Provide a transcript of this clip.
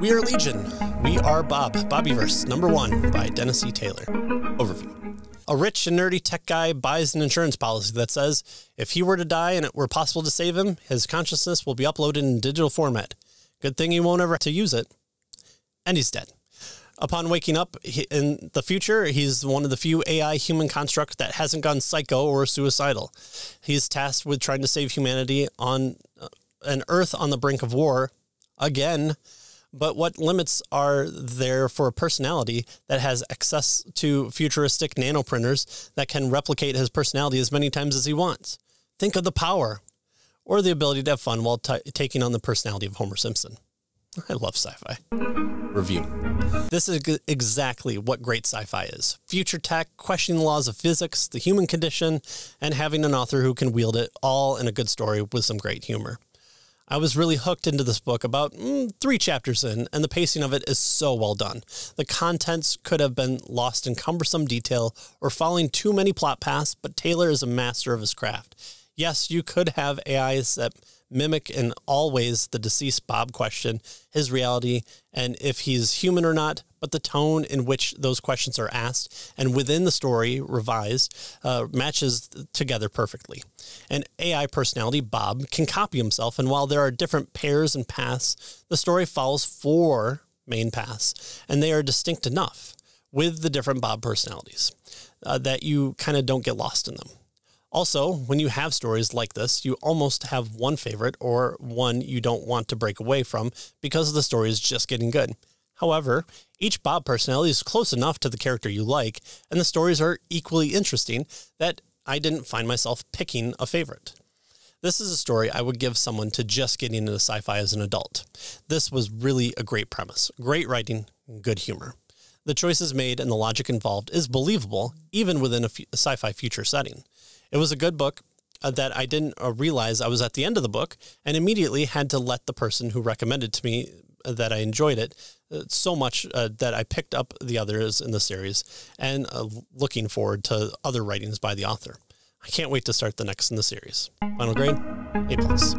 We are Legion. We are Bob. Bobiverse, number one by Dennis E. Taylor. Overview. A rich and nerdy tech guy buys an insurance policy that says if he were to die and it were possible to save him, his consciousness will be uploaded in digital format. Good thing he won't ever have to use it. And he's dead. Upon waking up in the future, he's one of the few AI human constructs that hasn't gone psycho or suicidal. He's tasked with trying to save humanity on uh, an Earth on the brink of war again but what limits are there for a personality that has access to futuristic nanoprinters that can replicate his personality as many times as he wants? Think of the power or the ability to have fun while taking on the personality of Homer Simpson. I love sci fi. Review. This is exactly what great sci fi is future tech, questioning the laws of physics, the human condition, and having an author who can wield it all in a good story with some great humor. I was really hooked into this book about mm, three chapters in, and the pacing of it is so well done. The contents could have been lost in cumbersome detail or following too many plot paths, but Taylor is a master of his craft. Yes, you could have AIs that mimic in all ways the deceased Bob question, his reality, and if he's human or not, but the tone in which those questions are asked and within the story revised uh, matches together perfectly. An AI personality, Bob, can copy himself, and while there are different pairs and paths, the story follows four main paths, and they are distinct enough with the different Bob personalities uh, that you kind of don't get lost in them. Also, when you have stories like this, you almost have one favorite or one you don't want to break away from because the story is just getting good. However, each Bob personality is close enough to the character you like, and the stories are equally interesting that I didn't find myself picking a favorite. This is a story I would give someone to just getting into sci fi as an adult. This was really a great premise, great writing, good humor. The choices made and the logic involved is believable, even within a, sci fi future setting. It was a good book uh, that I didn't uh, realize I was at the end of the book and immediately had to let the person who recommended to me uh, that I enjoyed it so much uh, that I picked up the others in the series and uh, looking forward to other writings by the author. I can't wait to start the next in the series. Final grade, A plus.